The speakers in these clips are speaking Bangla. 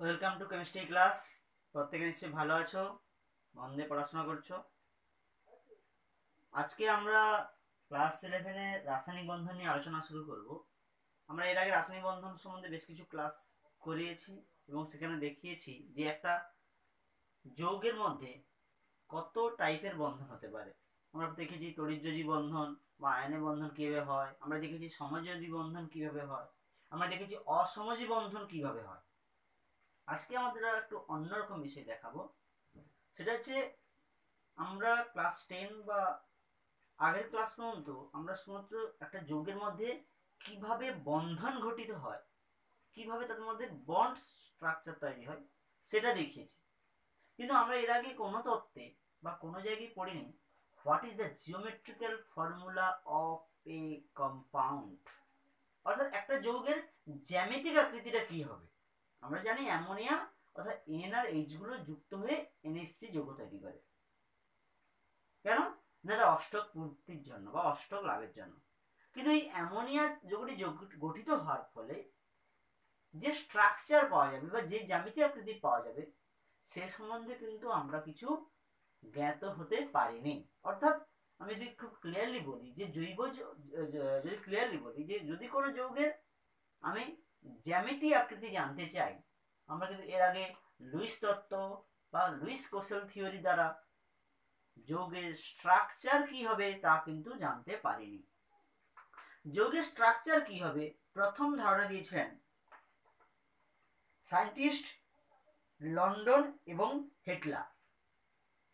Welcome to chemistry class. প্রত্যেকে নিশ্চয়ই ভালো আছো মন দিয়ে পড়াশোনা করছ। আজকে আমরা ক্লাস ইলেভেনে রাসায়নিক বন্ধন নিয়ে আলোচনা শুরু করব। আমরা এর আগে রাসায়নিক বন্ধন সম্বন্ধে বেশ কিছু ক্লাস করিয়েছি এবং সেখানে দেখিয়েছি যে একটা যৌগের মধ্যে কত টাইপের বন্ধন হতে পারে। আমরা দেখেছি তড়িৎযোজী বন্ধন বা আয়নে বন্ধন কীভাবে হয়, আমরা দেখেছি সমযোজী বন্ধন কীভাবে হয়, আমরা দেখেছি অসমযোজী বন্ধন কীভাবে হয়। আজকে আমাদের একটু অন্যরকম বিষয় দেখাবো। সেটা হচ্ছে, আমরা ক্লাস টেন বা আগের ক্লাস পর্যন্ত আমরা শুধুমাত্র একটা যৌগের মধ্যে কীভাবে বন্ধন ঘটিত হয়, কীভাবে তাদের মধ্যে বন্ড স্ট্রাকচার তৈরি হয়, সেটা দেখিয়েছি। কিন্তু আমরা এর আগে কোনো তত্ত্বে বা কোনো জায়গায় পড়িনি what is the geometrical formula of a compound অর্থাৎ একটা যৌগের জ্যামিতিক আকৃতিটা কি হবে? আমরা জানি অ্যামোনিয়া অর্থাৎ এন আর এইচগুলো যুক্ত হয়ে থ্রি যৌগ তৈরি করে। কেন? না তার অষ্টক পূর্তির জন্য বা অষ্টক লাভের জন্য। কিন্তু এই অ্যামোনিয়া যৌগটি গঠিত হওয়ার ফলে যে স্ট্রাকচার পাওয়া যাবে বা যে জ্যামিতি আকৃতি পাওয়া যাবে, সে সম্বন্ধে কিন্তু আমরা কিছু জ্ঞাত হতে পারিনি। অর্থাৎ আমি যদি খুব ক্লিয়ারলি বলি যে জৈব যদি ক্লিয়ারলি বলি যে যদি কোনো যৌগের আমি জ্যামিতি আকৃতি জানতে চাই, আমরা কিন্তু এর আগে লুইস তত্ত্ব বা লুইস কোসেল থিওরি দ্বারা যৌগের স্ট্রাকচার কি হবে তা কিন্তু জানতে পারিনি। যৌগের স্ট্রাকচার কি হবে? প্রথম ধারণা দিয়েছিলেন সায়েন্টিস্ট লন্ডন এবং হিটলার।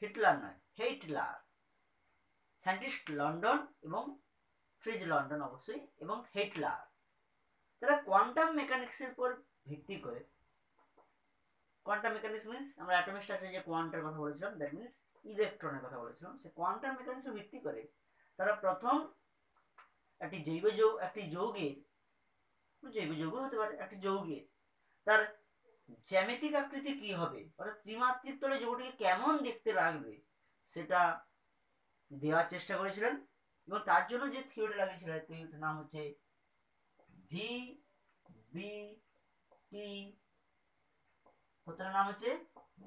হিটলার নয় হেটলার সায়েন্টিস্ট লন্ডন এবং ফ্রিজ লন্ডন অবশ্যই এবং হেটলার তারা কোয়ান্টাম মেকানিক্সের উপর ভিত্তি করে কোয়ান্টাম মেকানিক্স মিনস আমরা অ্যাটমিক স্ট্রাকচারে যে কোয়ান্টার কথা বলেছিলাম দ্যাট মিনস ইলেকট্রনের কথা বলেছিলাম, সে কোয়ান্টাম মেকানিক্সের ভিত্তি করে তারা প্রথম একটি জৈব যৌগ একটি যৌগের জৈব যৌগ হতে পারে, একটি যৌগের তার জ্যামিতিক আকৃতি কি হবে, অর্থাৎ ত্রিমাত্রিক তলে যৌগটিকে কেমন দেখতে লাগবে, সেটা দেওয়ার চেষ্টা করেছিলেন এবং তার জন্য যে থিওরি লাগিয়েছিলেন থিওরিটার নাম হচ্ছে ভি বি টি সূত্রের নাম হচ্ছে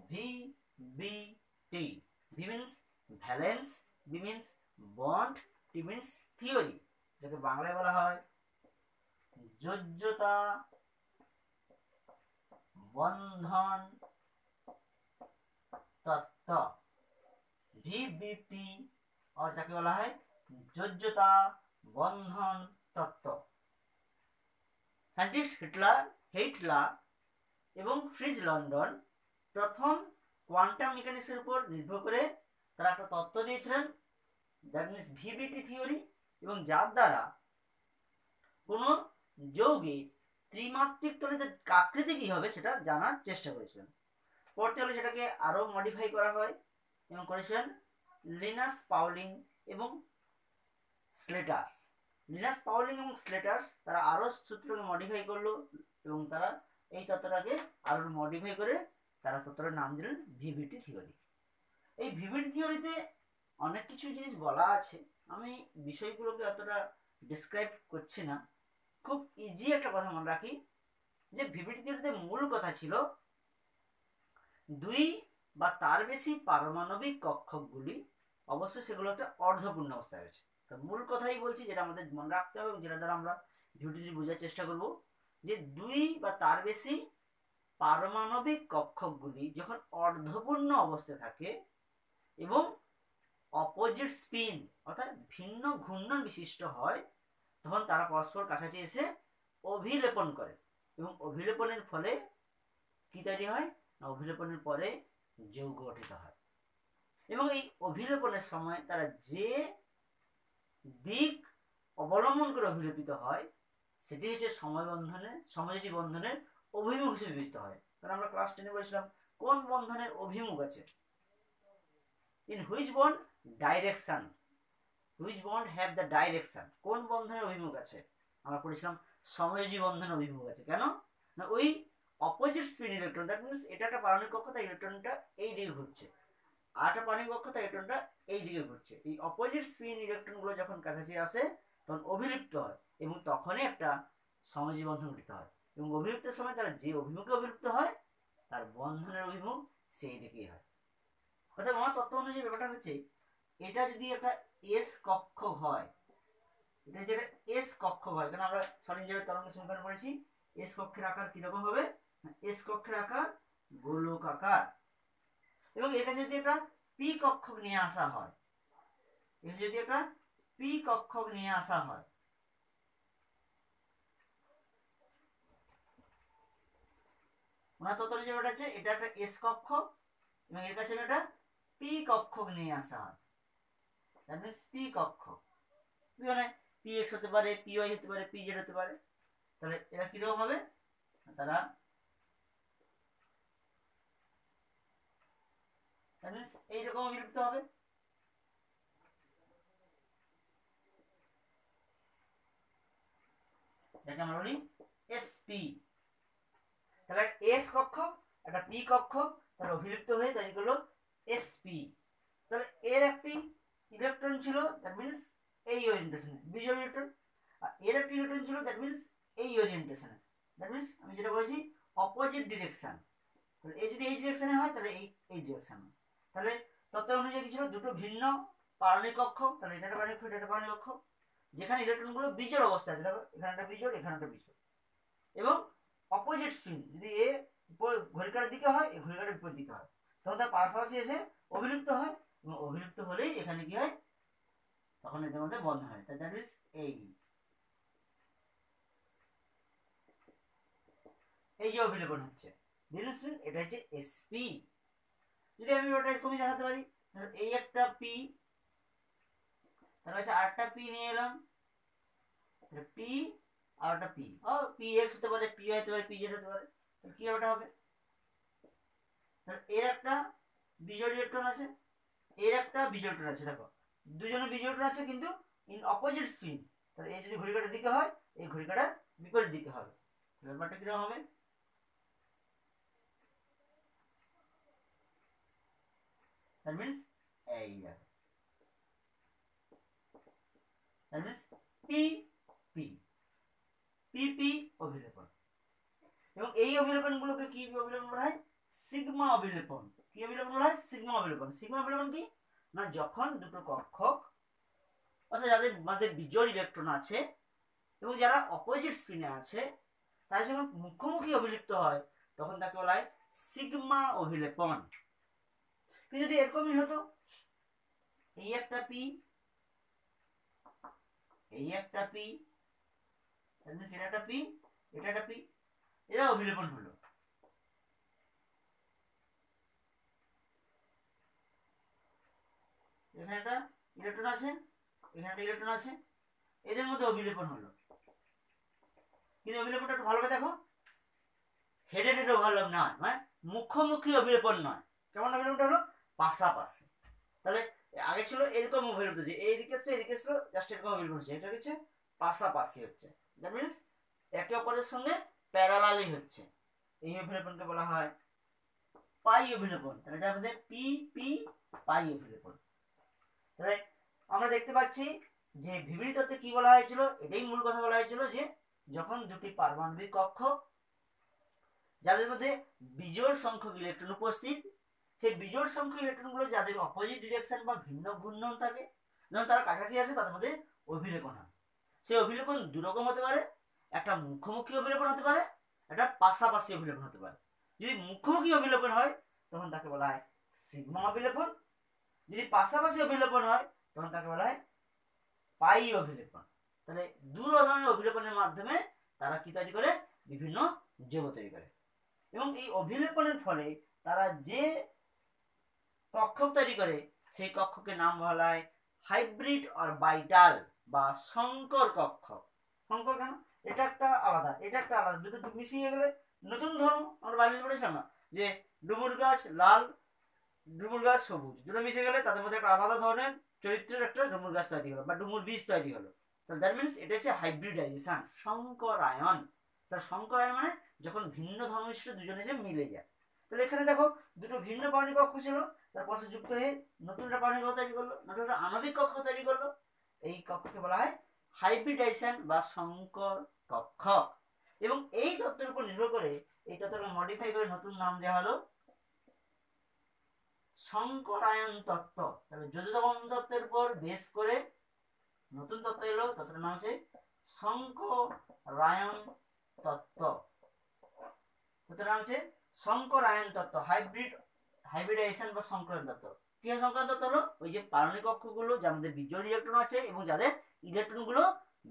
V B T V means valence B means bond T means theory যাকে বাংলায় বলা হয় যোজ্যতা, বন্ধন, তত্ত্ব। ভিবিটি আর যাকে বলা হয় যোজ্যতা, বন্ধন, তত্ত্ব। সায়েন্টিস্ট হিটলার হিটলার এবং ফ্রিজ লন্ডন প্রথম কোয়ান্টাম মেকানিক্সের উপর নির্ভর করে তারা একটা তত্ত্ব দিয়েছিলেন। দ্যাট মিনস ভিবিটি থিওরি এবং যার দ্বারা কোনো যৌগে ত্রিমাত্রিক তলিতে আকৃতি কী হবে সেটা জানার চেষ্টা করেছিলেন। পরবর্তীকালে সেটাকে আরও মডিফাই করা হয় এবং করেছিলেন লিনাস পাউলিং এবং স্লেটার্স লিনাস পাউলিং এবং স্লেটার্স, তারা আরও সূত্রকে মডিফাই করল এবং তারা এই তত্ত্বটাকে আরও মডিফাই করে তারা তত্ত্বটার নাম দিলেন ভিভিটি থিওরি এই ভিভিটি থিওরিতে অনেক কিছু জিনিস বলা আছে। আমি বিষয়গুলোকে অতটা ডিসক্রাইব করছি না। খুব ইজি একটা কথা মনে রাখি যে ভিভিটি থিওরিতে মূল কথা ছিল দুই বা তার বেশি পারমাণবিক কক্ষকগুলি অবশ্যই সেগুলো একটা অর্ধপূর্ণ অবস্থায় রয়েছে। মূল কথাই বলছি যেটা আমাদের মনে রাখতে হবে এবং যেটা দ্বারা আমরা ভিডিওটি বোঝার চেষ্টা করব যে দুই বা তার বেশি পারমাণবিক কক্ষকগুলি যখন অর্ধপূর্ণ অবস্থায় থাকে এবং অপোজিট স্পিন অর্থাৎ ভিন্ন ঘূর্ণন বিশিষ্ট হয়, তখন তারা পরস্পর কাছাকাছি এসে অভিলেপন করে এবং অভিলেপনের ফলে কি তৈরি হয়? না, অভিলেপনের পরে যৌগ গঠিত হয়। এবং এই অভিলেপনের সময় তারা যে দিক অবলম্বন করে অভিলেপিত হয়, সেটি হচ্ছে সময় বন্ধনের, সমযোজী বন্ধনের অভিমুখ হিসেবে বিবেচিত হয়। কারণ আমরা ক্লাস টেনে বলেছিলাম কোন বন্ধনের অভিমুখ আছে? In which bond direction which bond have the direction কোন বন্ধনের অভিমুখ আছে? আমরা পড়েছিলাম, সমযোজী বন্ধনের অভিমুখ আছে। কেন? না, ওই opposite spin electron that means এটা একটা পারমাণবিক কক্ষতা ইলেকট্রনটা এই দিকে ঘুরছে। একটা পারমাণবিক কক্ষতা ইলেকট্রনটা এই দিকে ঘুরছে। এই অপোজিট স্পিন ইলেকট্রনগুলো যখন কাছাকাছি আসে, তখন অভিলিপ্ত হয় এবং তখনই একটা সমজী বন্ধন গঠিত হয়। এবং অভিলিপ্তের সময় তারা যে অভিমুখে অভিলিপ্ত হয়, তার বন্ধনের অভিমুখ সেই দিকেই হয়। অর্থাৎ আমার তত্ত্ব অনুযায়ী ব্যাপারটা হচ্ছে, এটা যদি একটা এস কক্ষ হয়, এটা যেটা এস কক্ষ হয়, কারণ আমরা সরিঞ্জারের তরঙ্গ সমীকরণ পড়েছি এস কক্ষের আকার কীরকম হবে? এস কক্ষের আকার গোলক আকার। এবং কাছে যদি একটা পি কক্ষক নিয়ে আসা হয় এর যদি একটা পি কক্ষক নিয়ে আসা হয়, ওনার তত্ত্ব হচ্ছে, এটা একটা এস কক্ষ এবং এর কাছে একটা পি কক্ষক নিয়ে আসা হয়। দ্যাট মিনস পি কক্ষ মানে পি এক্স হতে পারে পি ওয়াই হতে পারে পি জেড হতে পারে। তাহলে এরা কীরকম হবে? তারা দ্যাট মিনস এইরকম বিলুপ্ত হবে যাকে আমরা বলি এস পি হয়ে তাহলে এর একটি ইলেকট্রন ছিল দ্যাট মিনস এই ওরিয়েন্টেশনে বিজয় ইলেকট্রন আর এর একটি ইলেকট্রন ছিল দ্যাট মিনস এই ওরিয়েন্টেশনে দ্যাট মিনস আমি যেটা বলেছি অপোজিট ডিরেকশন এই যদি এই ডিরেকশনে হয় তাহলে এই এই ডিরেকশন তাহলে তত্ত্ব অনুযায়ী কি ছিল? দুটো ভিন্ন পারণিক কক্ষ তাহলে এটা পারণিক এটা পারণিক কক্ষ যেখানে ইলেকট্রনগুলো বিজোড় অবস্থায় আছে। দেখো, এখানে একটা বিজোড়, এখানে একটা বিজোড়। এবং অপোজিট স্পিন যদি এ ঘড়িকারের দিকে হয় এই ঘড়িকারের বিপরীত দিকে হয়। তখন তার পাশাপাশি এসে অভিলুপ্ত হয় এবং অভিলুপ্ত হলেই এখানে কি হয়? তখন এদের মধ্যে বন্ধ হয়। তাই দ্যাট ইজ এই। এই যে অভিলেপন হচ্ছে। এটা হচ্ছে এসপি যদি আমি ওটা এরকমই দেখাতে পারি এই একটা পি তার কাছে আরেকটা পি নিয়ে এলাম। পি আর একটা পি ও পি এক্স হতে পারে পি হতে পারে পি জেড হতে পারে। কি ওটা হবে? এর একটা বিজোড় ইলেকট্রন আছে, এর একটা বিজোড় ইলেকট্রন আছে, দেখো। দুজনে বিজোড় ইলেকট্রন আছে, কিন্তু ইন অপোজিট স্পিন তাহলে এই যদি ঘড়িকাটার দিকে হয়, এই ঘড়িকাটার বিপরীত দিকে হবে। ব্যাপারটা কীরকম হবে? এই দেখো that means P P P P অভিলেপন. এবং এই অভিলেপনগুলোকে কি অভিলেপন বলা হয়? সিগমা অভিলেপন। কি অভিলেপন বলা হয়? সিগমা অভিলেপন। সিগমা অভিলেপন কি? না, যখন দুটো কক্ষক, অর্থাৎ যাদের মধ্যে বিজোড় ইলেকট্রন আছে এবং যারা অপোজিট স্পিনে আছে তারা যখন মুখোমুখি অভিলিপ্ত হয়, তখন তাকে বলা হয় সিগমা অভিলেপন। যদি এরকমই হতো, এই একটা পি, এই একটা পি সেটা একটা পি, এটা একটা পি, এরা অভিলেপন হলো। এখানে একটা ইলেকট্রন আছে, এখানে একটা ইলেকট্রন আছে, এদের মধ্যে অভিলেপন হলো। কিন্তু অভিলেপনটা একটু ভালো করে দেখো। হেডে হেডে ওভারল্যাপ নয় মানে মুখোমুখি অভিলেপন নয়। কেমন অভিলেপনটা হলো? পাশাপাশি। তাহলে আগে ছিল এরকম অভিলেপন যে এইদিকে হচ্ছে এদিকে ছিল জাস্ট এরকম অভিলেপন হচ্ছে। এটা হচ্ছে পাশাপাশি হচ্ছে। দ্যাট মিনস একে অপরের সঙ্গে প্যারালালি হচ্ছে। এই অভিলেপনকে বলা হয় পাই অভিলেপন তাহলে এটা আমাদের পি পি পাই অভিলেপন তাহলে আমরা দেখতে পাচ্ছি যে ভিবিড়ি তত্ত্বে কি বলা হয়েছিল? এটাই মূল কথা বলা হয়েছিল যে যখন দুটি পারমাণবিক কক্ষ, যাদের মধ্যে বিজোড় সংখ্যক ইলেকট্রন উপস্থিত সেই বিজোড় সংখ্যক ইলেকট্রনগুলো যাদের অপোজিট ডিরেকশন বা ভিন্ন ঘূর্ণন থাকে যখন তারা কাছাকাছি আছে, তাদের মধ্যে অভিলেপন হয়। সেই অভিলেপন দুরকম হতে পারে, একটা মুখোমুখি অভিলেপন হতে পারে, একটা পাশাপাশি অভিলেপন হতে পারে। যদি মুখোমুখি অভিলেপন হয়, তখন তাকে বলা হয় সিগমা অভিলেপন যদি পাশাপাশি অভিলেপন হয়, তখন তাকে বলা হয় পাই অভিলেপন তাহলে দু ধরনের অভিলেপনের মাধ্যমে তারা কি তৈরি করে? বিভিন্ন যৌগ তৈরি করে। এবং এই অভিলেপনের ফলে তারা যে কক্ষক তৈরি করে। সেই কক্ষকে নাম বলা হয় হাইব্রিড আর বাইটাল বা সংকর কক্ষ সংকর কেন? এটা একটা আলাদা, এটা একটা আলাদা। দুটো মিশিয়ে গেলে নতুন ধর্ম আমরা বাইরে পড়েছিলাম না যে ডুমুর গাছ লাল, ডুমুর গাছ সবুজ। দুটো মিশে গেলে তাদের মধ্যে একটা আলাদা ধরনের চরিত্রের একটা ডুমুর গাছ তৈরি হলো বা ডুমুর বীজ তৈরি হলো। তাহলে দ্যাট মিনস এটা হচ্ছে হাইব্রিডাইজেশন সংকরায়ন তার সংকরায়ন মানে যখন ভিন্ন ধর্মনিষ্ঠ দুজনে যে মিলে যায়। তাহলে এখানে দেখো দুটো ভিন্ন পারণিক কক্ষ ছিল। তার পাশে যুক্ত হয়ে নতুন একটা পারণিক কক্ষ তৈরি করল নতুন একটা আণবিক কক্ষ তৈরি করল। এই কক্ষকে বলা হয় হাইব্রিডাইজেশন বা সংকর কক্ষ। এবং এই তত্ত্বের উপর নির্ভর করে এই তত্ত্বকে মডিফাই করে নতুন নাম দেওয়া হলো শঙ্করায়ন তত্ত্ব। তাহলে যোজদা বন্ধন তত্ত্বের উপর বেস করে নতুন তত্ত্ব এলো তত্ত্বের নাম হচ্ছে শঙ্করায়ন তত্ত্ব। তত্ত্বের নাম হচ্ছে শঙ্করায়ন তত্ত্ব হাইব্রিড হাইব্রিডাইজেশন বা সংক্রান্ত তত্ত্ব কি সংকরায়ন তত্ত্ব হলো? ওই যে পারমাণবিক কক্ষগুলো মধ্যে বিজোড় ইলেকট্রন আছে এবং যাদের ইলেকট্রনগুলো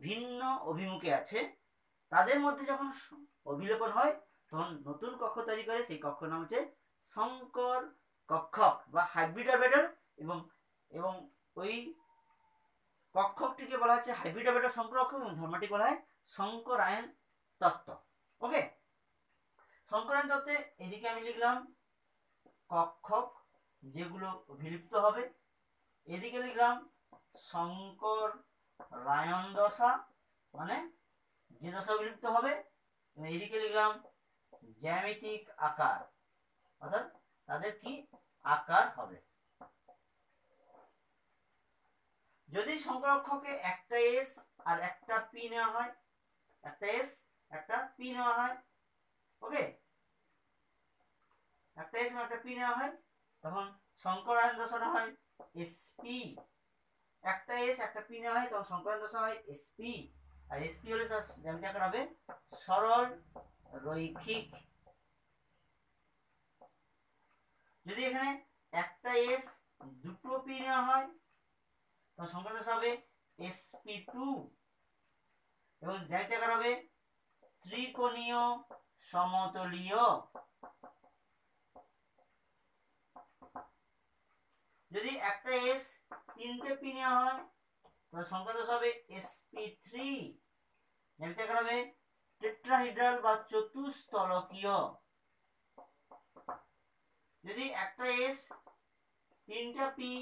ভিন্ন অভিমুখে আছে, তাদের মধ্যে যখন অভিলেপন হয়, তখন নতুন কক্ষ তৈরি করে, সেই কক্ষ নাম হচ্ছে শঙ্কর কক্ষক বা হাইব্রিড অরবিটার এবং এবং ওই কক্ষকটিকে বলা হচ্ছে হাইব্রিড অরবিটার কক্ষক এবং ধর্মটি বলা হয় শঙ্করায়ন তত্ত্ব। ওকে শঙ্করায়ন তত্ত্বে এদিকে আমি লিখলাম কক্ষক যেগুলো বিলুপ্ত হবে। এদিকে লিখলাম শঙ্কর রায়ন দশা মানে যে দশা বিলুপ্ত হবে এদিকে লিখলাম জ্যামিতিক আকার, অর্থাৎ তাদের কি আকার হবে। যদি সংখ্যা অক্ষকে একটা এস আর একটা পি নেওয়া হয়, একটা এস একটা পি নেওয়া হয় ওকে একটা পি নেওয়া হয়? তখন সংকরায়ন দশাটা হয় এসপি একটা এস একটা পি নেওয়া হয়, তখন সংকরায়ন দশা হয় এসপি আর এসপি হলে হবে, সরল রৈখিক। যদি এখানে একটা এস দুটো পি নেওয়া হয়, তখন সংখ্যা দশা হবে এসপি টু এবং জ্যামিতি আকার হবে ত্রিকোণীয় সমতলীয়। যদি একটা এস তিনটে পি নেওয়া হয়, তাহলে সংখ্যা দশা হবে এসপি থ্রি জ্যামিতি আকার হবে? টেট্রাহিড্রাল বা চতুস্তলকীয় যদি একটা এস তিনটা পি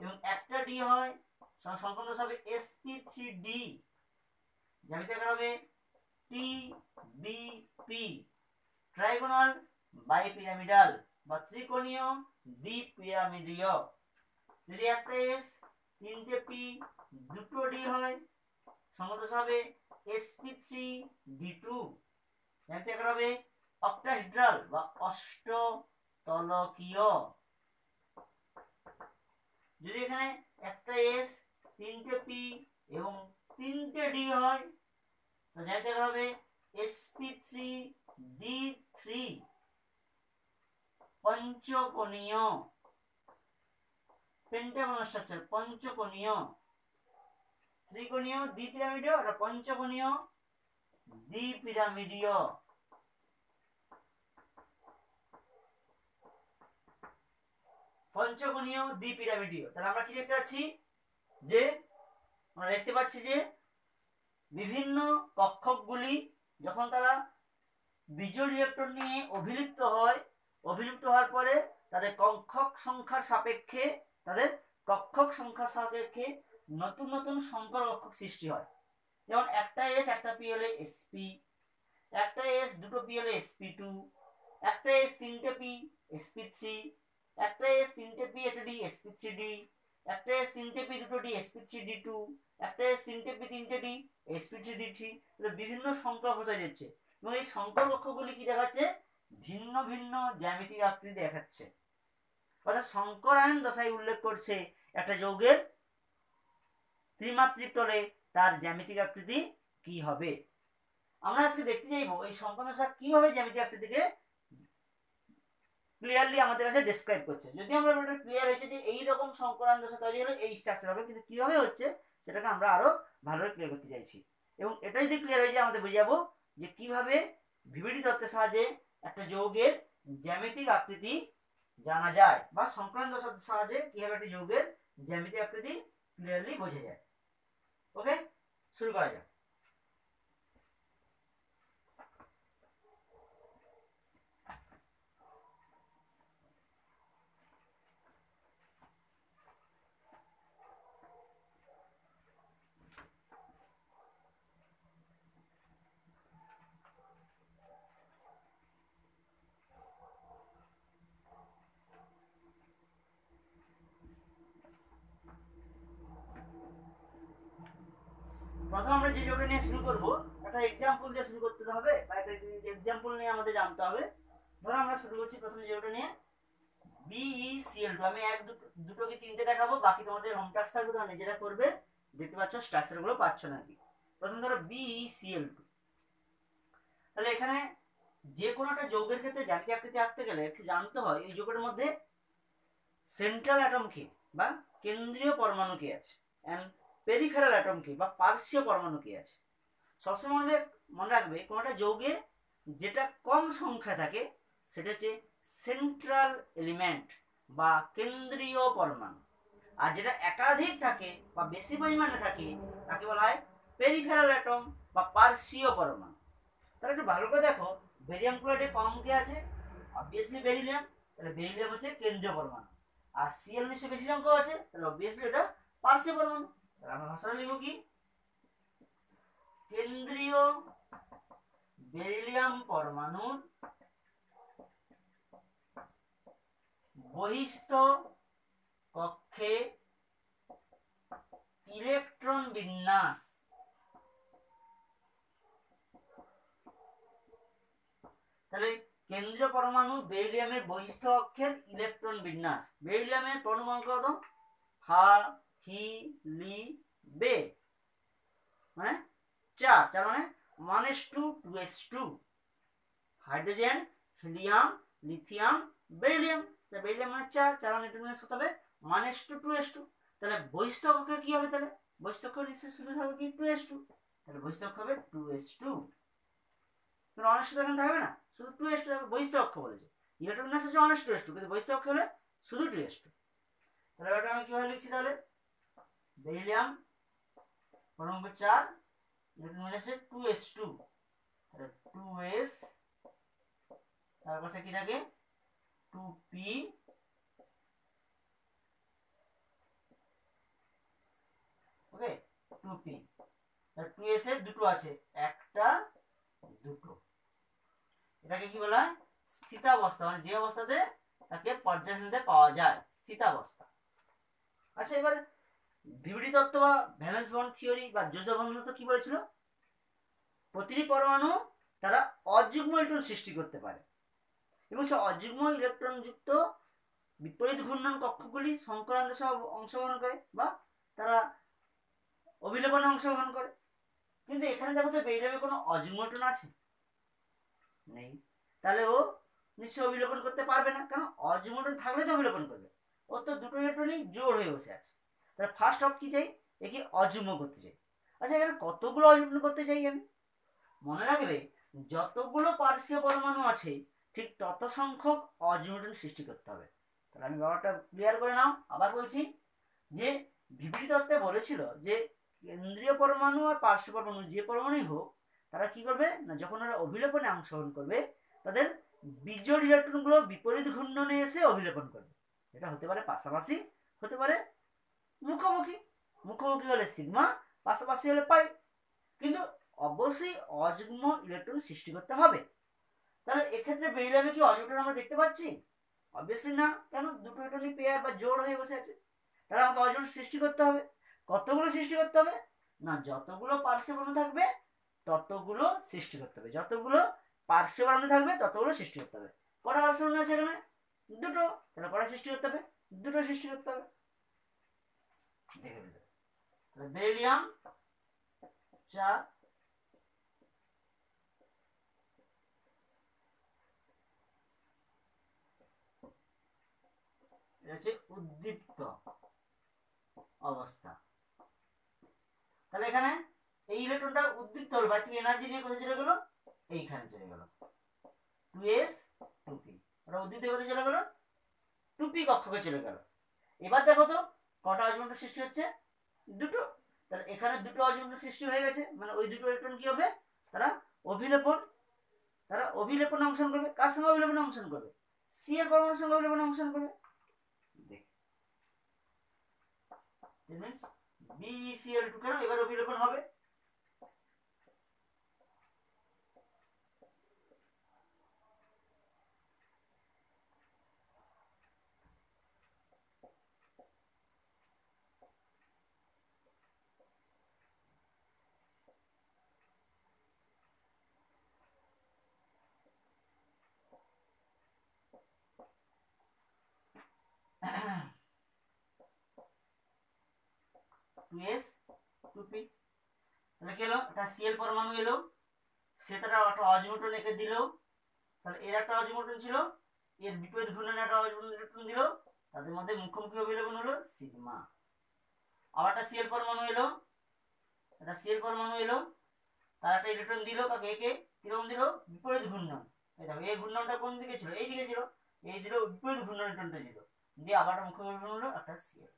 এবং একটা ডি হয় সংখ্যা দশা হবে এসপি থ্রি ডি জ্যামিতি আকার হবে? T B P trigonal bipyramidal বা ত্রিকোণীয় দ্বিপিরামিডীয় যদি একটা এস তিনটে পি দুটো ডি হয়। সংখ্যা হবে এসপি থ্রি ডি টু হবে? অক্টাহিড্রাল বা অষ্টতলকীয়। যদি এখানে একটা এস তিনটে পি এবং তিনটে ডি হয়, তো আকার হবে? S P three D three পঞ্চকোণীয়। Pentagon structure পঞ্চকোণীয় ত্রিকোণীয় দ্বিপিরামিডীয় আর পঞ্চকোণীয় দ্বিপিরামিডীয় পঞ্চকোণীয় দ্বিপিরামিডীয় তাহলে আমরা কি দেখতে পাচ্ছি? যে, আমরা দেখতে পাচ্ছি যে, বিভিন্ন কক্ষকগুলি যখন তারা বিজোড় ইলেকট্রন নিয়ে অভিলিপ্ত হয়, অভিলিপ্ত হওয়ার পরে তাদের কক্ষক সংখ্যার সাপেক্ষে তাদের কক্ষক সংখ্যার সাপেক্ষে নতুন নতুন সংকর কক্ষক সৃষ্টি হয়। যেমন একটা এস একটা পি হলে এসপি একটা এস দুটো পি হলে এসপি টু একটা এস তিনটে পি এসপি থ্রি একটা এস তিনটে পি একটা D S P three D একটা এস তিনটে পি দুটো D S P three D two একটা এস তিনটে পি তিনটে D S P three D three বিভিন্ন সংখ্যক হতে যাচ্ছে এবং এই সংকর কক্ষগুলি কি দেখাচ্ছে? ভিন্ন ভিন্ন জ্যামিতিক আকৃতি দেখাচ্ছে। অর্থাৎ শঙ্করায়ন দশায় উল্লেখ করছে একটা যৌগের ত্রিমাত্রিক তলে তার জ্যামিতিক আকৃতি কি হবে? আমরা আজকে দেখতে যাইব এই শঙ্কর দশা কীভাবে জ্যামিতিক আকৃতিকে ক্লিয়ারলি আমাদের কাছে ডেসক্রাইব করছে। যদি আমরা ক্লিয়ার হয়েছে যে এই রকম শঙ্করায়ন দশা তৈরি হলে, এই স্ট্রাকচার হবে, কিন্তু কীভাবে হচ্ছে সেটাকে আমরা আরও ভালোভাবে ক্লিয়ার করতে চাইছি। এবং এটা যদি ক্লিয়ার হয়ে যায়, আমাদের বুঝে যাব যে কীভাবে ভিভিডি তত্ত্বের সাহায্যে একটা যৌগের জ্যামিতিক আকৃতি জানা যায় বা সংক্রান্ত সাহায্যে কীভাবে একটি যৌগের জ্যামিতি আকৃতি ক্লিয়ারলি বোঝা যায়। ওকে শুরু করা যাক প্রথম আমরা যে যৌগটা নিয়ে শুরু করব, একটা এক্সাম্পল দিয়ে শুরু করতে হবে, বা একটা এক্সাম্পল নিয়ে আমাদের জানতে হবে। ধরো আমরা শুরু করছি প্রথমে যেটা নিয়ে। বিইসিএল টু আমি এক, দুটো কি তিনটে দেখাবো? বাকি তোমাদের হোম টাস্ক থাকবে, তোমরা নিজেরা করবে। দেখতে পাচ্ছ স্ট্রাকচারগুলো পাচ্ছ নাকি? প্রথম ধরো বিইসিএল টু তাহলে এখানে যে কোনো একটা যৌগের ক্ষেত্রে জ্যামিতি আকৃতি আঁকতে গেলে একটু জানতে হয়, এই যৌগের মধ্যে সেন্ট্রাল অ্যাটম কি? বা কেন্দ্রীয় পরমাণু কি আছে? অ্যান্ড পেরিফেরাল অ্যাটম কি বা পার্শ্বীয় পরমাণু কি আছে? সবসময় মনে রাখবে, কোনো একটা যৌগে যেটা কম সংখ্যা থাকে, সেটা হচ্ছে সেন্ট্রাল এলিমেন্ট বা কেন্দ্রীয় পরমাণু। আর যেটা একাধিক থাকে বা বেশি পরিমাণে থাকে, তাকে বলা হয় পেরিফেরাল অ্যাটম বা পার্শ্বীয় পরমাণু। তাহলে একটু ভালো করে দেখো বেরিয়াম ক্লোরাইডে কম কি আছে? অবভিয়াসলি বেরিলিয়াম তাহলে বেরিলিয়াম হচ্ছে কেন্দ্রীয় পরমাণু। আর সিএল নিশ্চয় বেশি সংখ্যক আছে, তাহলে অবভিয়াসলি এটা পার্শ্বীয় পরমাণু। আমরা ভাষাটা লিখব কি? কেন্দ্রীয় বেরিলিয়াম পরমাণুর বহিস্থ কক্ষে ইলেকট্রন বিন্যাস তাহলে কেন্দ্রীয় পরমাণু বেরিলিয়ামের বহিস্থ কক্ষের ইলেকট্রন বিন্যাস। বেরিলিয়ামের পরমাণু কত? হা হি লি বে। মানে চার চার মানে one S two two S two hydrogen, helium, lithium, beryllium. Beryllium মানে চার চার মানে বিন্যাস কত হবে। One S two two S two তাহলে বহিস্থ কক্ষে কি হবে তাহলে? বহিস্থ নিশ্চয় শুরু হবে কি? টু এস টু তাহলে বহিস্থ কক্ষ হবে টু এস টু অনেক এখানে থাকবে না। শুধু টু এস টু থাকবে বহিস্থ অক্ষ বলেছে ইলেকট্রন হচ্ছে অনেক টু এস টু কিন্তু বহিস্থ অক্ষ হলে শুধু টু এস টু তাহলে এটা আমি কীভাবে লিখছি তাহলে? বেরিলিয়াম পরমাণু চার ইলেকট্রন বিন্যাসে two S two two S তার পাশে কি থাকে? Two P okay two P two S এর দুটো আছে, একটা, দুটো। এটাকে কি বলা হয়? স্থিতাবস্থা। মানে যে অবস্থাতে তাকে পর্যায়সারণীতে পাওয়া যায়, স্থিতাবস্থা। আচ্ছা এবার ভিভিডি তত্ত্ব বা ভ্যালেন্স বন্ড থিওরি বা যোজা বন্ধ তত্ত্ব কি বলেছিল? প্রতিটি পরমাণু তারা অযুগ্ম ইলেকট্রন সৃষ্টি করতে পারে। এবং সে অযুগ্ম ইলেকট্রন যুক্ত বিপরীত ঘূর্ণন কক্ষগুলি সংকরান্ত সহ অংশগ্রহণ করে বা তারা অভিলেপনে অংশগ্রহণ করে। কিন্তু এখানে দেখো তো বেরিয়ামে কোনো অযুগ্মটন আছে? নেই। তাহলে ও নিশ্চয়ই অভিলেপন করতে পারবে না। কারণ অযুগ্মটন থাকলে তো অভিলেপন করবে। ও তো দুটো ইলেকট্রনই জোর হয়ে বসে আছে। তাহলে ফার্স্ট অফ কি চাই? একে অযুগ্ম করতে চাই। আচ্ছা এখানে কতগুলো অযুগ্ম করতে চাই আমি? মনে রাখবে, যতগুলো পার্শ্বীয় পরমাণু আছে, ঠিক তত সংখ্যক অযুগ্মটন সৃষ্টি করতে হবে। তাহলে আমি ব্যাপারটা ক্লিয়ার করে নাও। আবার বলছি যে ভিভিডি তত্ত্বে বলেছিল যে, কেন্দ্রীয় পরমাণু আর পার্শ্ব পরমাণু যে পরমাণুই হোক, তারা কি করবে? না, যখন ওরা অভিলেপনে অংশগ্রহণ করবে, তাদের বিজোড় ইলেকট্রনগুলো বিপরীত ঘূর্ণনে এসে অভিলেপন করবে। এটা হতে পারে পাশাপাশি, হতে পারে মুখোমুখি মুখোমুখি হলে সিগমা, পাশাপাশি হলে পাই। কিন্তু অবশ্যই অযুগ্ম ইলেকট্রন সৃষ্টি করতে হবে। তাহলে এক্ষেত্রে বেরিলামে কি অযুগ্ম আমরা দেখতে পাচ্ছি? অবভিয়াসলি না। কেন? দুটো ইলেকট্রনই পেয়ার বা জোড় হয়ে বসে আছে। তাহলে আমাকে অযুগ্ম সৃষ্টি করতে হবে। কতগুলো সৃষ্টি করতে হবে? না, যতগুলো পার্শ্ব বর্ণ থাকবে, ততগুলো সৃষ্টি করতে হবে। যতগুলো পার্শ্ব বর্ণ থাকবে, ততগুলো সৃষ্টি করতে হবে। কটা পার্শ্ব বর্ণ আছে এখানে? দুটো। তাহলে কটা সৃষ্টি করতে হবে? দুটো সৃষ্টি করতে হবে। দেখে চার হচ্ছে উদ্দীপ্ত অবস্থা। তাহলে এখানে এই ইলেকট্রনটা উদ্দীপ্ত হলো বাকি এনার্জি নিয়ে কোথায় চলে গেলো? এইখানে চলে গেল। Two S, two P. ওটা উদ্দীপ্ত কোথায় চলে গেল? টু পি কক্ষকে চলে গেল। এবার দেখো তো কটা অজমন্ডল সৃষ্টি হচ্ছে? দুটো। তাহলে এখানে দুটো অজমন্ডল সৃষ্টি হয়ে গেছে। মানে ওই দুটো ইলেকট্রন কি হবে? তারা অভিলেপন। তারা অভিলেপন অংশগ্রহণ করবে। কার সঙ্গে অভিলেপন অংশগ্রহণ করবে? সি এর পরমাণুর সঙ্গে অভিলেপন অংশগ্রহণ করবে। সি এল টু কেন? এবার অভিলেপন হবে। টু এস টু পি তাহলে কি হলো? একটা সিএল পরমাণু এলো, সে তারা একটা অজমোটন এঁকে দিল, তাহলে এর একটা অজমোটন ছিল, এর বিপরীত ঘূর্ণনে একটা অজমোটন দিল, তাদের মধ্যে মুখোমুখি অভিলেখন হলো সিগমা। আবার একটা সিএল পরমাণু এলো, একটা সিএল পরমাণু এলো, তার একটা ইলেকট্রন দিল কাকে একে কীরকম দিল? বিপরীত ঘূর্ণন। এই দেখো, এই ঘূর্ণনটা কোন দিকে ছিল? এই দিকে ছিল, এই দিল বিপরীত ঘূর্ণন ইলেকট্রনটা ছিল দিয়ে আবার অভিলেখন হলো একটা সিএল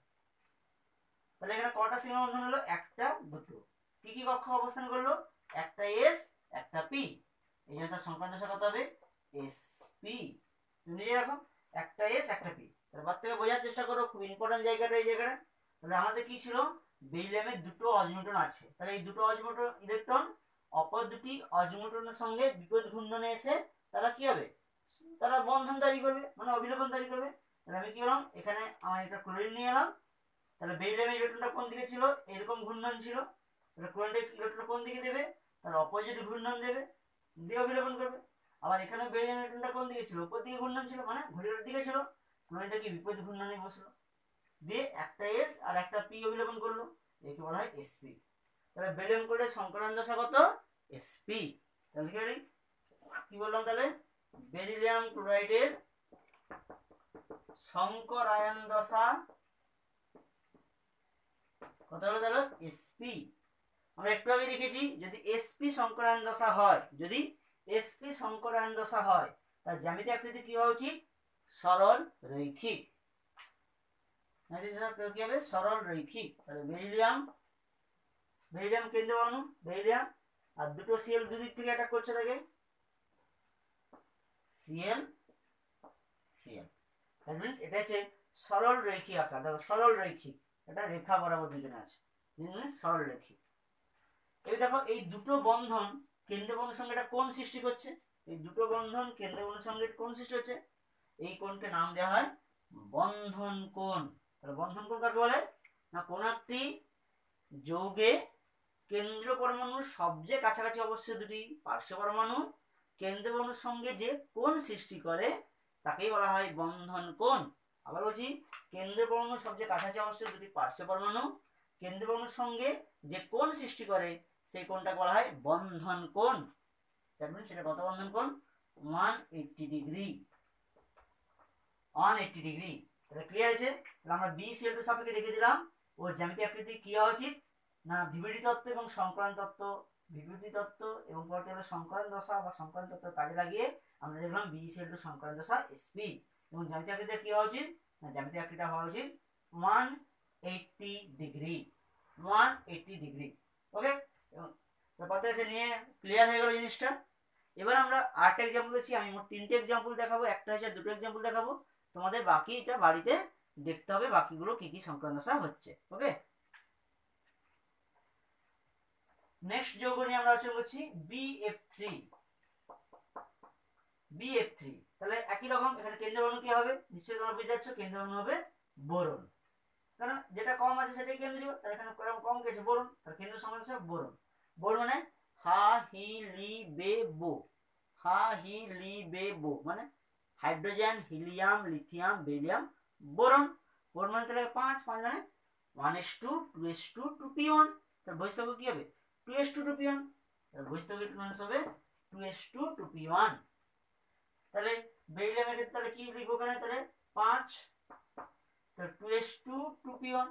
তাহলে এখানে কটা সিগমা বন্ধন হলো? একটা, দুটো। কি কি কক্ষ অবস্থান করল? একটা এস একটা পি এই জন্য তার সংক্রান্ত দশা কত হবে এস পি তুমি দেখো একটা এস একটা পি বাদ থেকে বোঝার চেষ্টা করো, খুব ইম্পর্টেন্ট জায়গাটা এই জায়গাটা। তাহলে আমাদের কি ছিল? বেরিলিয়ামের দুটো অজমিউটন আছে। তাহলে এই দুটো অজমিউটন ইলেকট্রন, অপর দুটি অজমিউটনের সঙ্গে বিপরীত ঘূর্ণনে এসে তারা কি হবে? তারা বন্ধন তৈরি করবে মানে অবিলোপন তৈরি করবে। তাহলে আমি কি করলাম এখানে আমার একটা ক্লোরিন নিয়ে এলাম। তাহলে বেরিলিয়ামের ইলেকট্রনটা কোন দিকে ছিল? এরকম ঘূর্ণন ছিল। তাহলে ক্লোরিনের ইলেকট্রন কোন দিকে দেবে? তার অপোজিট ঘূর্ণন দেবে। দিয়ে অবিলোপন করবে। আবার এখানে বেরিলিয়াম ইলেকট্রনটা কোন দিকে ছিল? উপর দিকে ঘূর্ণন ছিল মানে ঘড়ির দিকে ছিল। ক্লোরিনটা কি? বিপরীত ঘূর্ণনে বসল। দিয়ে একটা এস আর একটা পি অবিলোপন করল। একে বলা হয় এসপি তাহলে বেরিলিয়াম ক্লোরাইড সংকরণ দশা কত? এসপি তাহলে কি বললাম তাহলে? বেরিলিয়াম ক্লোরাইডের সংকর আয়ন দশা কত হলো তাহলে এসপি আমরা একটু আগে দেখেছি, যদি এসপি সংকরায়ন দশা হয়, যদি এসপি সংকরায়ন দশা হয়, তার জ্যামিতি আকৃতি কি হওয়া উচিত? সরল রৈখিক। কি হবে? সরল রৈখিক। তাহলে বেরিলিয়াম বেরিলিয়াম কেন্দ্র অণু বেরিলিয়াম। আর দুটো সিএল দুদিক থেকে অ্যাটাক করছে তাকে। সিএল সিএল দ্যাট মিনস এটা হচ্ছে সরল রৈখিক আকার। দেখো, সরল রৈখিক। এটা রেখা বরাবর দুজনে আছে। মিনস সরল রৈখিক এই দেখো, এই দুটো বন্ধন কেন্দ্র কেন্দ্রবন্ধের সঙ্গে এটা কোন সৃষ্টি করছে? এই দুটো বন্ধন কেন্দ্র কেন্দ্রবন্ধের সঙ্গে কোন সৃষ্টি হচ্ছে? এই কোণকে নাম দেওয়া হয় বন্ধন কোণ। তাহলে বন্ধন কোণ কাকে বলে? না কোন একটি যৌগে কেন্দ্র পরমাণুর সবচেয়ে কাছাকাছি অবশ্যই দুটি পার্শ্ব পরমাণু কেন্দ্র পরমাণুর সঙ্গে যে কোণ সৃষ্টি করে, তাকেই বলা হয় বন্ধন কোণ। আবার বলছি কেন্দ্র পরমাণুর সবচেয়ে কাছাকাছি অবশ্যই দুটি পার্শ্ব পরমাণু। কেন্দ্র পরমাণুর সঙ্গে যে কোণ সৃষ্টি করে, সেই কোণটা বলা হয় বন্ধন কোণ। সেটা কত বন্ধন কোণ? One eighty degree one eighty degree তাহলে ক্লিয়ার আছে তাহলে আমরা বি সিএল টু সাপেক্ষে দেখে দিলাম ওর জ্যামিতি আকৃতি কি হওয়া উচিত? না বিবৃতি তত্ত্ব এবং সংকলন তত্ত্ব। বিবৃতি তত্ত্ব এবং পরবর্তী সংকলন দশা বা সংকলন তত্ত্ব কাজে লাগিয়ে আমরা দেখলাম বি সিএল টু সংকলন দশা এসপি এবং জ্যামিতি আকৃতি কি হওয়া উচিত? না জ্যামিতি আকৃতিটা হওয়া উচিত? One eighty degree one eighty degree okay ব্যাপারটা এসে নিয়ে ক্লিয়ার হয়ে গেল জিনিসটা। এবার আমরা আটটা এক্সাম্পল দিচ্ছি আমি মোট তিনটে এক্সাম্পল দেখাবো। একটা হচ্ছে দুটো এক্সাম্পল দেখাবো। তোমাদের বাকিটা বাড়িতে দেখতে হবে, বাকিগুলো কি কি সংক্রান্ত হচ্ছে। ওকে নেক্সট যোগ নিয়ে আমরা আলোচনা করছি বিএফ থ্রি বিএফ থ্রি তাহলে একই রকম, এখানে কেন্দ্র অণু কি হবে? নিশ্চয়ই তোমরা বুঝতে পারছ কেন্দ্র অণু হবে বোরন। কারণ যেটা কম আছে সেটাই কেন্দ্রীয়, তাহলে এখানে কম গেছে বোরন। তার কেন্দ্র সংখ্যা হচ্ছে বোরন। বোর মানে হা, হি, লি, বে, বো। হা, হি, লি, বে, বো। মানে hydrogen, helium, lithium barium boron. Boron মানে তাহলে পাঁচ পাঁচ মানে one S two two S two two P one তার বৈস্তব্য কি হবে? Two S two two P one তার মানে হবে? Two S two two P one তাহলে বেরিয়ামের ক্ষেত্রে তাহলে কি লিখব এখানে? তাহলে পাঁচ two S two two P one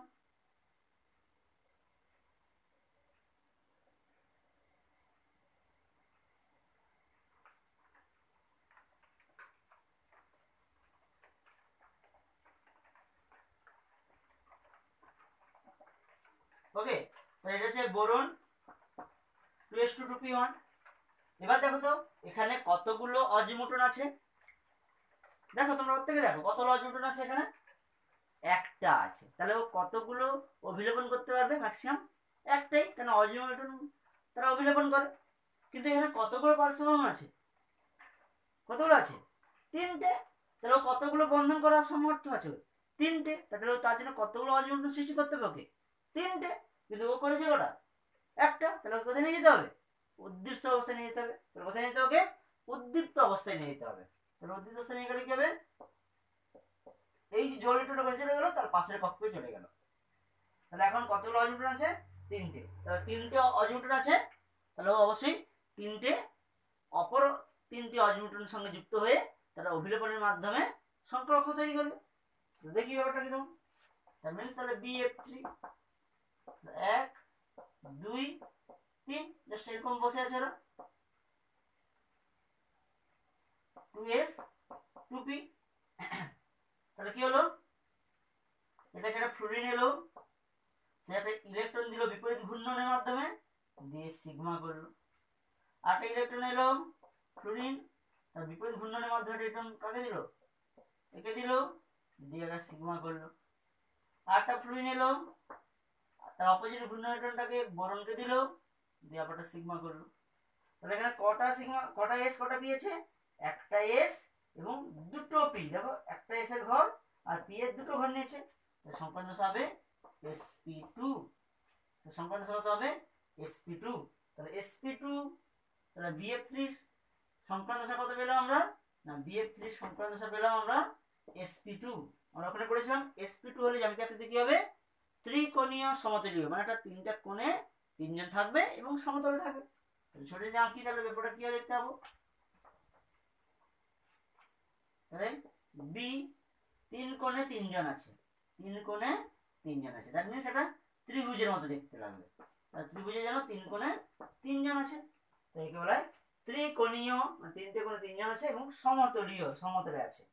okay এটা হচ্ছে boron two S two two P এবার দেখো তো, এখানে কতগুলো অজিমোটন আছে? দেখো তোমরা প্রত্যেকে দেখো, কতগুলো অজিমোটন আছে এখানে? একটা আছে। তাহলে ও কতগুলো অভিলেপন করতে পারবে ম্যাক্সিমাম একটাই, কেন অজিমোটন তারা অভিলেপন করে? কিন্তু এখানে কতগুলো পার্শ্ববর্ণ আছে? কতগুলো আছে? তিনটে। তাহলে ও কতগুলো বন্ধন করার সামর্থ্য আছে? তিনটে। তাহলে তার জন্য কতগুলো অজিমোটন সৃষ্টি করতে হবে ওকে? তিনটে। কিন্তু ও করেছে ওটা একটা। তাহলে ওকে কোথায় নিয়ে যেতে হবে? উদ্দীপ্ত অবস্থায় নিয়ে যেতে হবে। তাহলে কোথায় নিতে হবে উদ্দীপ্ত অবস্থায় নিয়ে যেতে হবে। তাহলে উদ্দীপ্ত অবস্থায় নিয়ে গেলে কি হবে? এই যে জড়িটটা কাছে চলে গেল, তার পাশের কক্ষে চলে গেল। তাহলে এখন কতগুলো অজমিউটন আছে? তিনটে। তাহলে তিনটে অজমিউটন আছে। তাহলে অবশ্যই তিনটে অপর তিনটি অজমিউটনের সঙ্গে যুক্ত হয়ে তারা অভিলেপনের মাধ্যমে সংক্রমক তৈরি করবে। দেখি ব্যাপারটা কীরকম দ্যাট মিনস তাহলে বি এফ থ্রি এক, দুই তিন জাস্ট এরকম বসে আছে ওরা। টু এস টু পি তাহলে কি হলো? এটা সেটা ফ্লুরিন এলো। সেটা ইলেকট্রন দিল বিপরীত ঘূর্ণনের মাধ্যমে, দিয়ে সিগমা করল। আটটা ইলেকট্রন এলো ফ্লোরিন তার বিপরীত ঘূর্ণনের মাধ্যমে ইলেকট্রন কাকে দিল? একে দিল, দিয়ে একটা সিগমা করল। আটটা ফ্লুরিন এলো, তার অপোজিট ঘূর্ণন ইলেকট্রনটাকে বোরনকে দিল। আবার সিগমা করল তাহলে এখানে কটা সিগমা, কটা এস কটা পি আছে? একটা এস এবং দুটো পি দেখো, একটা এস এর ঘর আর পি এর দুটো ঘর নিয়েছে। সংক্রান্ত হবে এস পি টু সংক্রান্ত কত হবে? এস পি টু তাহলে এস পি টু তাহলে বিএফ থ্রি সংক্রান্ত কত পেলাম আমরা? না বি বিএফ থ্রি সংক্রান্ত পেলাম আমরা এসপি টু আমরা ওখানে পড়েছিলাম এসপি টু হলে জ্যামিতি আকৃতি কি হবে? ত্রিকোণীয় সমতলীয় মানে একটা তিনটা কোণে তিনজন থাকবে এবং সমতলে থাকবে। যদি আঁকি তাহলে ব্যাপারটা কি দেখতে পাবো? বি তিন কোণে তিনজন আছে। তিন কোণে তিনজন আছে। দ্যাট মিনস এটা ত্রিভুজের মতো দেখতে লাগবে। ত্রিভুজে যেন তিন কোণে তিনজন আছে। তো একে বলা হয় ত্রিকোণীয় মানে তিনটে কোণে তিনজন আছে এবং সমতলীয়, সমতলে আছে।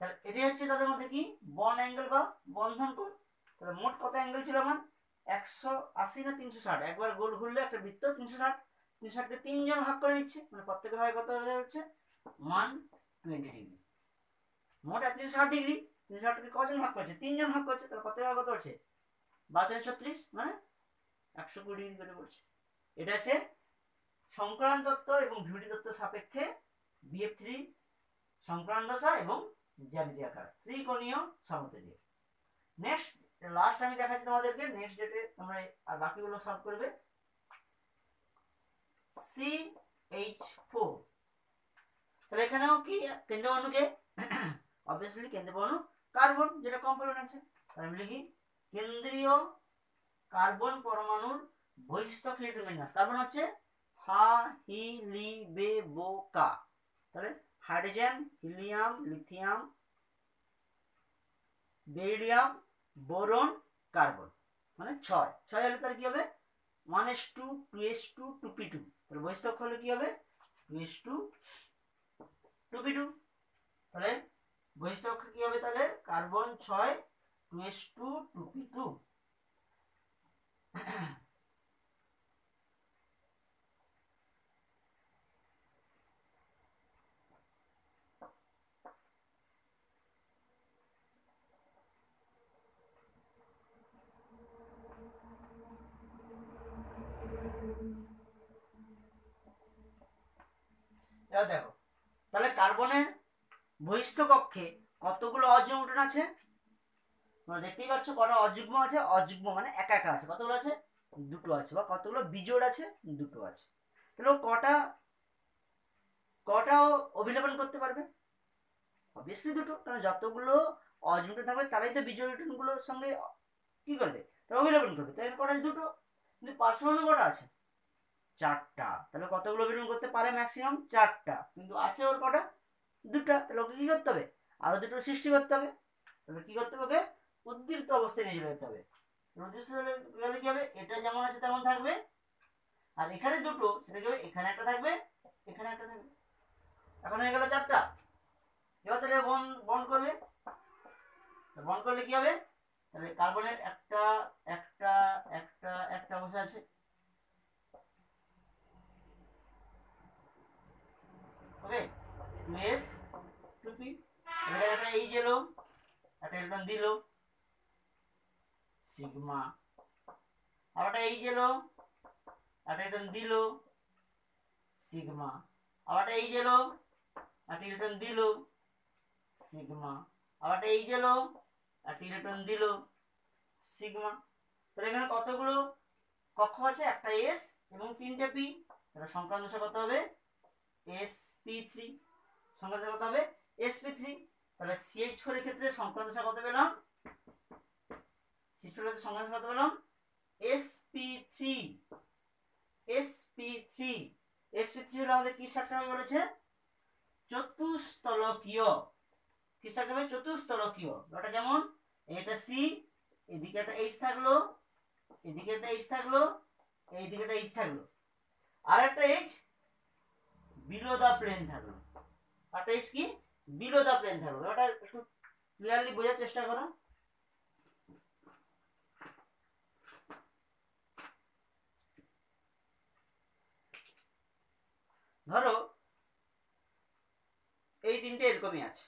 তাহলে এটি হচ্ছে তাদের মধ্যে কি? বন অ্যাঙ্গেল বা বন্ধন কোণ। তাহলে মোট কত অ্যাঙ্গেল ছিল আমার? একশো আশি না তিনশো ষাট। একবার গোল ঘুরলে একটা বৃত্ত, তিনশো ষাট। তিনশো ষাটকে তিনজন ভাগ করে নিচ্ছে মানে প্রত্যেকের ভাগে কত হয়ে হচ্ছে? ওয়ান টোয়েন্টি ডিগ্রি মোট একত্রিশ ষাট ডিগ্রি তিনশো ষাটকে কজন ভাগ করছে? তিনজন ভাগ করছে, তাহলে কত ভাগ কত হচ্ছে বারো ছত্রিশ মানে একশো কুড়ি ডিগ্রি করে পড়ছে এটা হচ্ছে সংক্রান্ত তত্ত্ব এবং ভিউটি তত্ত্ব সাপেক্ষে বিএফ থ্রি সংক্রান্ত দশা এবং জ্যামিতি আকার, ত্রিকোণীয় সমতলীয়। নেক্সট লাস্ট আমি দেখাচ্ছি তোমাদেরকে নেক্সট ডেটে তোমরা আর বাকিগুলো সলভ করবে। সি এইচ ফোর এখানেও কি? অবভিয়াসলি কার্বন যেটা কম্পোনেন্ট আছে আমি লিখি, কেন্দ্রীয় কার্বন পরমাণুর বৈশিষ্ট্য ক্রিয়েটোমিনাস কার্বন হচ্ছে হা হি লি বে বো কা তাহলে hydrogen, helium, lithium, beryllium boron, carbon. মানে ছয়। ছয় হলে তাহলে কি হবে? One S two two S two two P two তাহলে বৈশিষ্ট্য হলে কি হবে? Two S two two P two তাহলে বৈশিষ্ট্য কি হবে তাহলে? কার্বন ছয় two S two two P two এবার দেখো, তাহলে কার্বনের বহিস্থ কক্ষে কতগুলো অযুগ্ম আছে? তোমরা দেখতেই পাচ্ছ কটা অযুগ্ম আছে, অযুগ্ম মানে একা একা আছে। কতগুলো আছে? দুটো আছে। বা কতগুলো বিজোড় আছে? দুটো আছে। তাহলে কটা কটা ও অভিলেপন করতে পারবে? অবভিয়াসলি দুটো। কারণ যতগুলো অযুগ্ম থাকবে, তারাই তো বিজোড় ইলেকট্রনগুলোর সঙ্গে কি করবে? তারা অভিলেপন করবে। তাই কটা দুটো। কিন্তু পার্শ্ববর্ণ কটা আছে? চারটা। তাহলে কতগুলো অভিনয় করতে পারে ম্যাক্সিমাম চারটা। কিন্তু আছে ওর কটা? দুটা। তাহলে ওকে কি করতে হবে? আরও দুটো সৃষ্টি করতে হবে। তাহলে কি করতে হবে ওকে? উদ্দীপ্ত অবস্থায় নিয়ে যেতে হবে। উদ্দীপ্ত গেলে কি হবে? এটা যেমন আছে তেমন থাকবে। আর এখানে দুটো, সেটা কি হবে? এখানে একটা থাকবে, এখানে একটা থাকবে। এখন হয়ে গেল চারটা। এবার তাহলে বন বন করবে। বন করলে কি হবে? তাহলে কার্বনের একটা একটা একটা একটা বসে আছে। Okay two S two P এবার একটা এইচ এলো একটা ইলেকট্রন দিল সিগমা। আর একটা এইচ এলো একটা ইলেকট্রন দিল সিগমা। আবার একটা এইচ একটা ইলেকট্রন দিল সিগমা। আবার একটা এইচ এলো একটা ইলেকট্রন দিল সিগমা। তাহলে এখানে কতগুলো কক্ষ আছে? একটা এস এবং তিনটে পি তাহলে সংক্রান্ত কত হবে? এস থ্রি সংখ্যা কত হবে? এস থ্রি তাহলে সিএইচ ফোর এর ক্ষেত্রে সংক্রান্ত কত পেলাম? সিক্স প্লাস সংখ্যা কত পেলাম? S P three S P three S P three হলো আমাদের কি স্ট্রাকচার বলেছে? চতুস্তলকীয়। কি স্ট্রাকচার হবে? চতুস্তলকীয়। ওটা যেমন এটা সি এদিকে একটা এইচ থাকল, এদিকে একটা এইচ থাকল, এইদিকে একটা এইচ থাকল। আর একটা এইচ বিলো দা প্লেন থাকল। এইচ কি? বিলো দা প্লেন থাকল। ওটা একটু ক্লিয়ারলি বোঝার চেষ্টা করো। ধরো, এই তিনটে এরকমই আছে।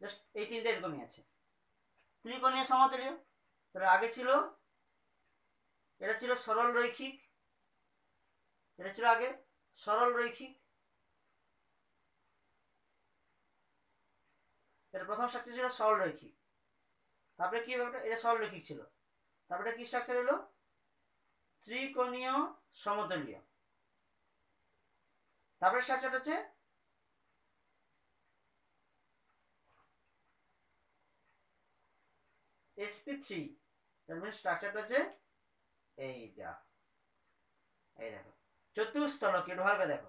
জাস্ট এই তিনটে এরকমই আছে। ত্রিকোণীয় সমতলীয়। আগে ছিল, এটা ছিল সরল রৈখিক এটা ছিল আগে। সরল রৈখিক। এটা প্রথম স্ট্রাকচার ছিল সরল রৈখিক। তারপরে কি ব্যাপারটা? এটা সরল রৈখিক ছিল। তারপরে কি স্ট্রাকচার হলো ত্রিকোণীয় সমতলীয়। তারপরে স্ট্রাকচার হচ্ছে এসপি থ্রি তার মানে স্ট্রাকচারটা হচ্ছে এইটা। এই দেখো। চতুস্তলক একটু ভালো করে দেখো।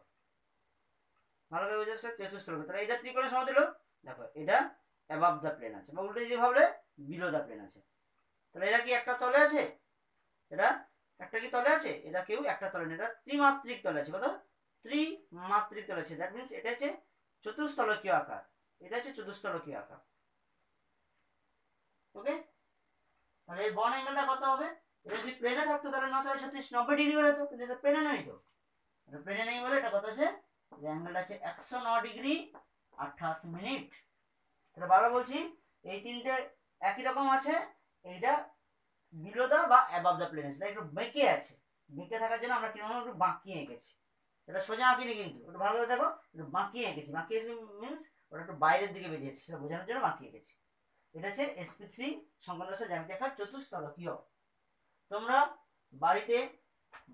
ভালো করে বুঝে চতুস্তলক তাহলে এটা ত্রিকোণের সমতল দেখো, এটা অ্যাবাভ দ্য প্লেন আছে। বা উল্টো যদি ভাবলে বিলো দ্য প্লেন আছে। তাহলে এটা কি একটা তলে আছে? এটা একটা কি তলে আছে? এটা কেউ একটা তলে এটা ত্রিমাত্রিক তলে আছে। কত? ত্রিমাত্রিক তলে আছে। দ্যাট মিনস এটা হচ্ছে চতুস্তলকীয় আকার। এটা হচ্ছে চতুস্তলকীয় আকার। ওকে তাহলে এই বন অ্যাঙ্গেলটা কত হবে? এটা যদি প্লেনে থাকতো, তাহলে নশো ছত্রিশ নব্বই ডিগ্রি করে হতো। এটা প্লেনে নেই তো। প্লেনে নেই বলে, এটা কত আছে অ্যাঙ্গেলটা আছে একশো ন ডিগ্রি আঠাশ মিনিট। এটা বারবার বলছি, এই তিনটে একই রকম আছে, এইটা বিলো বা অ্যাবাভ দ্য প্লেন এটা একটু বেঁকে আছে। বেঁকে থাকার জন্য আমরা কীরকম একটু বাঁকিয়ে এঁকেছি এটা সোজা আঁকিনি কিন্তু। ওটা ভালো করে দেখো, একটু বাঁকিয়ে এঁকেছি বাঁকিয়ে মিনস ওটা একটু বাইরের দিকে বেরিয়েছে সেটা বোঝানোর জন্য বাঁকিয়ে এঁকেছি এটা হচ্ছে এসপি থ্রি সংখ্যাদশা জ্যামিতি আকার চতুস্তলকীয় তোমরা বাড়িতে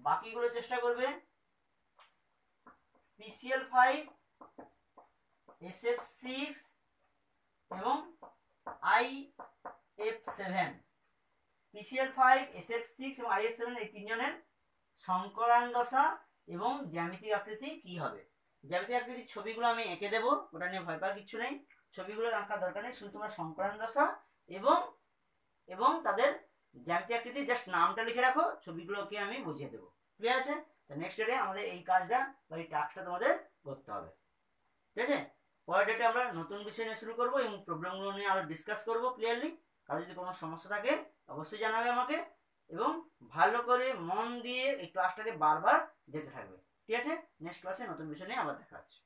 বাকিগুলো চেষ্টা করবে P C L five S F six এবং I F seven P C L five S F six এবং আই এফ সেভেন এই তিনজনের সংকরান দশা এবং জ্যামিতিক আকৃতি কি হবে? জ্যামিতিক আকৃতির ছবিগুলো আমি এঁকে দেবো, ওটা নিয়ে ভয় পাওয়ার কিছু নেই। ছবিগুলো আঁকার দরকার নেই, শুধু তোমার সংকরান দশা এবং এবং তাদের জ্যামিতি আকৃতি, জাস্ট নামটা লিখে রাখো, ছবিগুলোকে আমি বুঝিয়ে দেবো। ক্লিয়ার আছে? তো নেক্সট ডেটে আমাদের এই কাজটা বা এই টাস্কটা তোমাদের করতে হবে। ঠিক আছে? পরের ডেটে আমরা নতুন বিষয় নিয়ে শুরু করব এবং প্রবলেমগুলো নিয়ে আরও ডিসকাস করব ক্লিয়ারলি কারও যদি কোনো সমস্যা থাকে, অবশ্যই জানাবে আমাকে এবং ভালো করে মন দিয়ে এই ক্লাসটাকে বারবার যেতে থাকবে। ঠিক আছে? নেক্সট ক্লাসে নতুন বিষয় নিয়ে আবার দেখা হচ্ছে।